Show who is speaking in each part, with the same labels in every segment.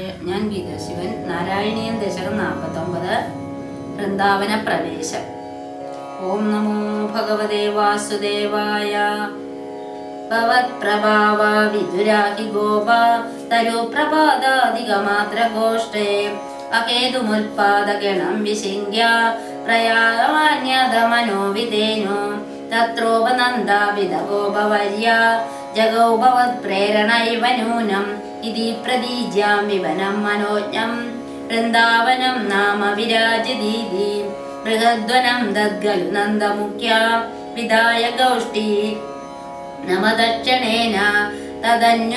Speaker 1: ഞാൻ ഗീതശിവൻ നാരായണീയൻ ദശകം നാൽപ്പത്തൊമ്പത് വൃന്ദാവന പ്രവേശം. ഓം നമോ ഭഗവതേ വാസുദേവായ. ഭവത്പ്രഭാവ വിദുരാഹി ഗോപ തരുപ്രപാദാധികമാത്ര ഗോഷ്ടേ അഹേതുമുൽപാദഗണം तत्रोपनन्दाविधवो भवर्या। जगौ भवत्प्रेरणैव नूनम् इति प्रदीज्यामिवनं मनोज्ञम्। वृन्दावनं नाम विराजदीति बृहद्वनं दद्गलु नन्दमुख्या। विधाय गोष्ठीक्षणेन तदन्य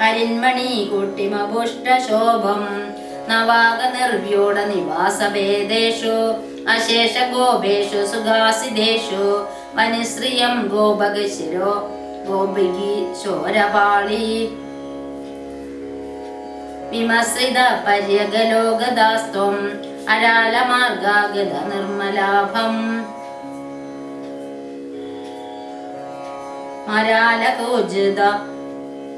Speaker 1: ഹരിന്മണീകുട്ടിമപുഷ്ടശോഭം നവാഗനിർവ്യൂഢ നിവാസഭേദേഷു അശേഷ ഗോപേഷു സുഖാസിദേഷു വനിശ്രിയം ഗോപകശിരോ ഗോപികി ശോരപാളി വിമസൃത പര്യഗലോകദാസ്ത്വം അരാലമാർഗാഗത നിർമ്മലാഭം മരാലകൂജിത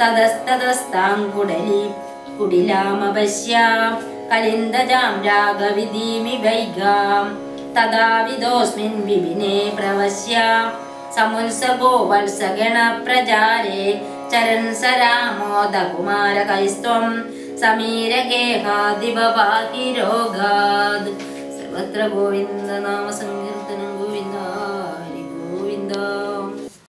Speaker 1: ततस्ततस्ताङ्कुडली कुडिलामपश्या कलिन्दजां रागविधीमि वैगाम् तदा विदोऽस्मिन् विभिने प्रवश्य समुत्सगो वत्सगणप्रचारे चरन् स रामोदकुमारकैस्त्वं समीरगेहादिभवाहि रोगाद् सर्वत्र गोविन्दनामसङ्कीर्तनं गोविन्द हरि गोविन्द।